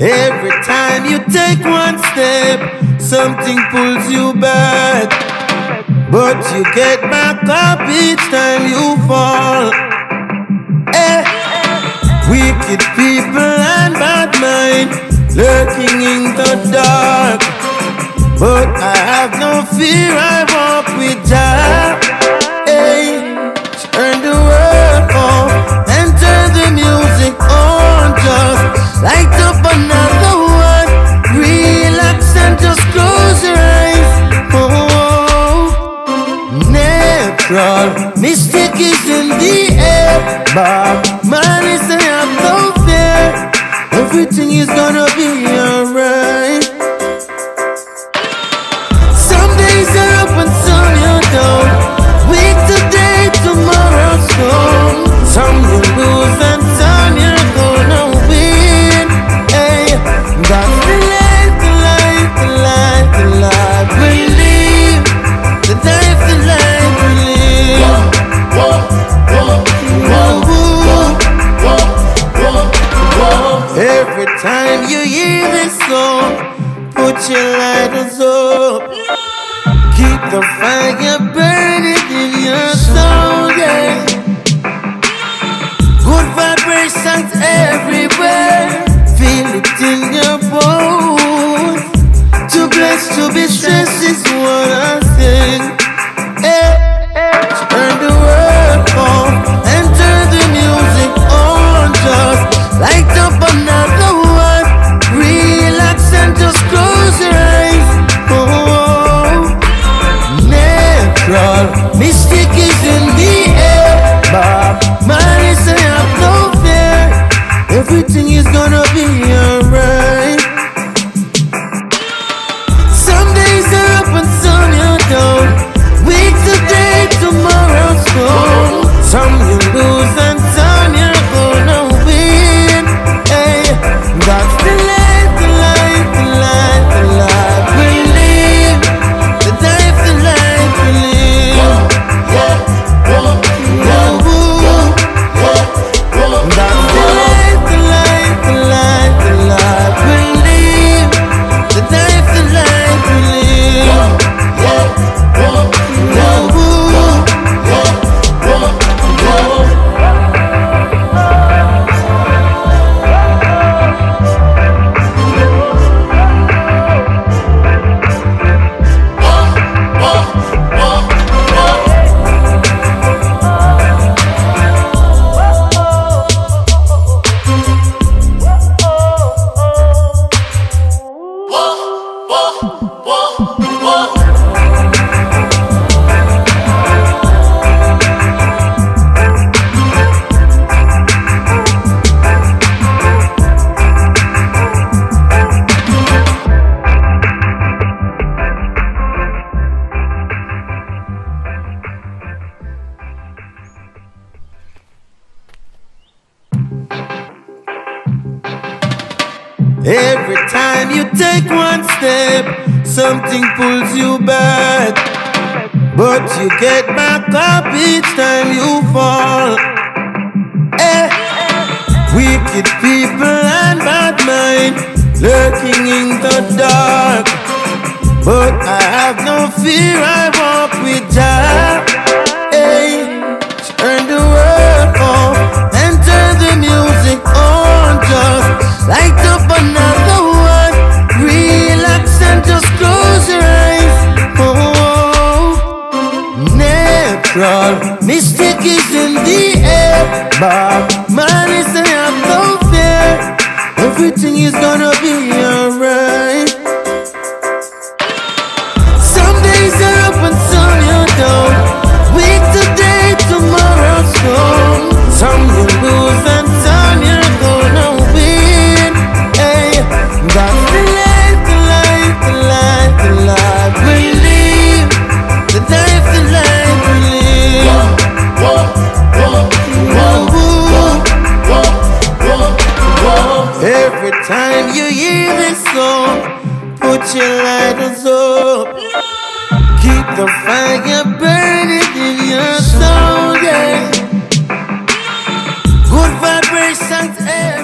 Every time you take one step, something pulls you back. But you get back up each time you fall. Eh. Wicked people and bad mind lurking in the dark. But I have no fear, I walk with mystic is in the air. But is say have no fear. Everything is gonna be alright. Put your lighters up. Keep the fire burning in your soul, yeah. Good vibrations everywhere. Feel it in your bones. Every time you take one step, something pulls you back. But you get back up each time you fall. Eh. Wicked people and bad mind lurking in the dark. But I have no fear, I walk with Jah. Mystic is in the air. But man is say have no fear. Everything is gonna be your lighters up. Keep the fire burning in your soul, yeah. Good vibrations every